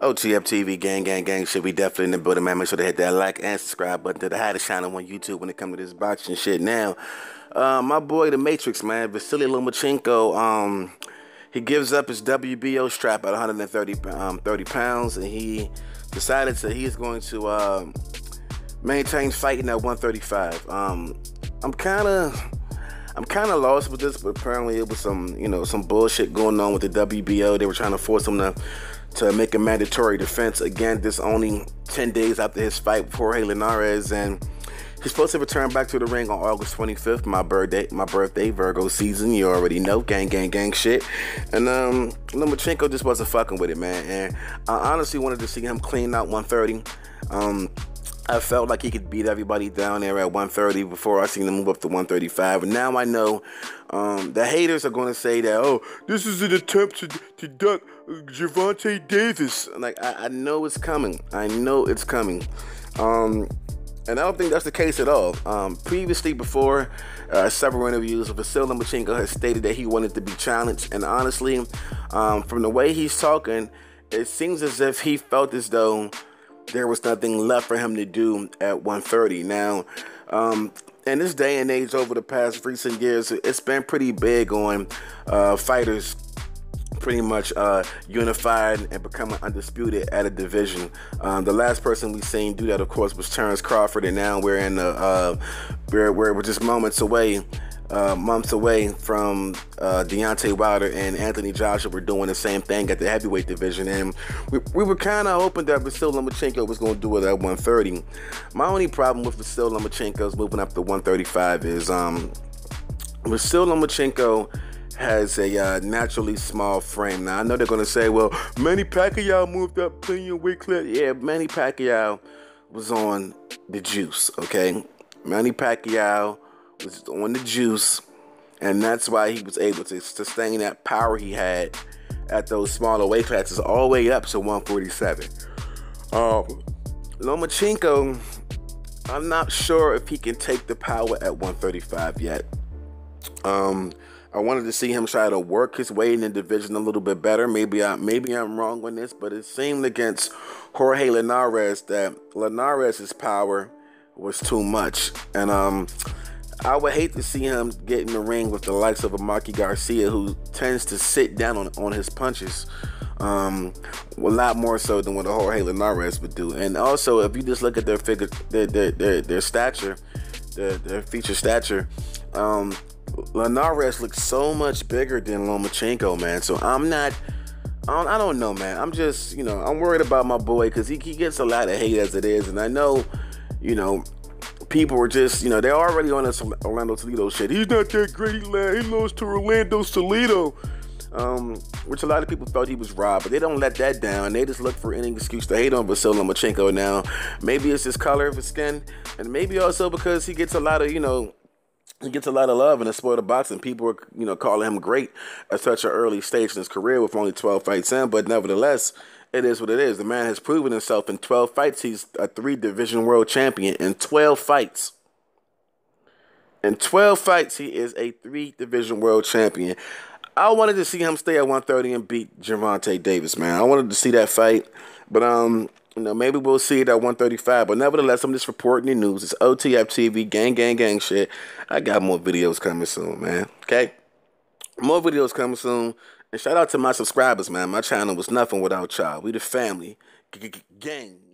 OTF TV, gang, gang, gang, shit. We definitely in the building, man. Make sure to hit that like and subscribe button to the hottest channel on YouTube when it comes to this boxing shit. Now, uh, my boy, the Matrix, man, Vasily Lomachenko, um, he gives up his WBO strap at 130 um, 30 pounds, and he decided that he's going to uh, maintain fighting at 135. Um, I'm kind of. I'm kind of lost with this, but apparently it was some, you know, some bullshit going on with the WBO. They were trying to force him to to make a mandatory defense again this only 10 days after his fight with Jorge Linares and he's supposed to return back to the ring on August 25th my birthday my birthday Virgo season you already know gang gang gang shit and um Lomachenko just wasn't fucking with it man and I honestly wanted to see him clean out 130 um I felt like he could beat everybody down there at 130 before I seen him move up to 135. And now I know um, the haters are going to say that, oh, this is an attempt to, to duck Gervonta Davis. Like, I, I, know it's coming. I know it's coming. Um, and I don't think that's the case at all. Um, previously, before uh, several interviews, Vasily Lomachenko has stated that he wanted to be challenged. And honestly, um, from the way he's talking, it seems as if he felt as though there was nothing left for him to do at 130. Now, um, in this day and age, over the past recent years, it's been pretty big on uh, fighters pretty much uh, unified and becoming undisputed at a division. Um, the last person we seen do that, of course, was Terrence Crawford, and now we're in the uh, we're, we're just moments away uh, months away from uh, Deontay Wilder and Anthony Joshua were doing the same thing at the heavyweight division, and we, we were kind of hoping that Vasil Lomachenko was going to do it at 130. My only problem with Vasil Lomachenko's moving up to 135 is um, Vasil Lomachenko has a uh, naturally small frame. Now I know they're to say, "Well, Manny Pacquiao moved up plenty of weight class." Yeah, Manny Pacquiao was on the juice. Okay, Manny Pacquiao was on the juice, and that's why he was able to sustain that power he had at those smaller weight classes all the way up to 147. Um, Lomachenko, I'm not sure if he can take the power at 135 yet. Um, I wanted to see him try to work his way in the division a little bit better. Maybe I maybe I'm wrong on this, but it seemed against Jorge Linares that Linares' power was too much, and um, I would hate to see him get in the ring with the likes of a Mikey Garcia, who tends to sit down on, on his punches. Um, a lot more so than what a Jorge Linares would do. And also, if you just look at their figure, their their their, their stature, their, their feature stature, um, Linares looks so much bigger than Lomachenko, man. So I'm not. I don't, I don't know, man. I'm just, you know, I'm worried about my boy because he, he gets a lot of hate as it is, and I know, you know, people were just, you know, they're already on this Orlando Salido shit. He's not that great. He lost to Orlando Salido. Um, which a lot of people felt he was robbed, but they don't let that down. They just look for any excuse to hate on Vasily Lomachenko now. Maybe it's his color of his skin, and maybe also because he gets a lot of, you know, he gets a lot of love in the sport of boxing. People are, you know, calling him great at such an early stage in his career with only 12 fights in, but nevertheless, it is what it is. The man has proven himself in 12 fights. He's a three division world champion in 12 fights. In 12 fights, he is a three division world champion. I wanted to see him stay at 130 and beat Gervonta Davis, man. I wanted to see that fight. But um, you know, maybe we'll see it at 135. But nevertheless, I'm just reporting the news. It's OTF TV, gang, gang, gang shit. I got more videos coming soon, man. Okay? More videos coming soon. And shout out to my subscribers, man. My channel was nothing without y'all. We the family. -gang.